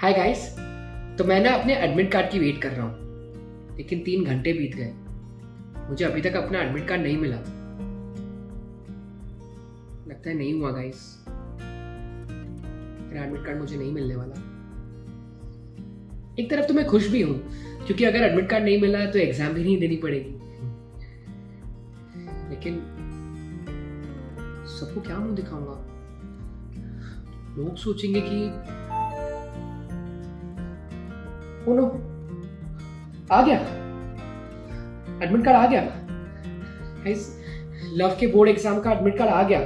Hi guys तो मैं ना अपने एडमिट कार्ड की वेट कर रहा हूँ। लेकिन तीन घंटे बीत गए। मुझे अभी तक अपना एडमिट कार्ड नहीं मिला। लगता है नहीं हुआ गाइस मेरा एडमिट कार्ड मुझे नहीं मिलने वाला। एक तरफ़ तो मैं खुश भी हूँ, क्योंकि अगर एडमिट कार्ड नहीं मिला तो एग्ज़ाम भी नहीं देनी पड़ेगी। लेकिन सबको क्या मुँह दिखाऊँगा? लोग सोचेंगे कि ओ नो आ गया। एडमिट कार्ड आ गया। लव के बोर्ड एग्ज़ाम का एडमिट कार्ड आ गया।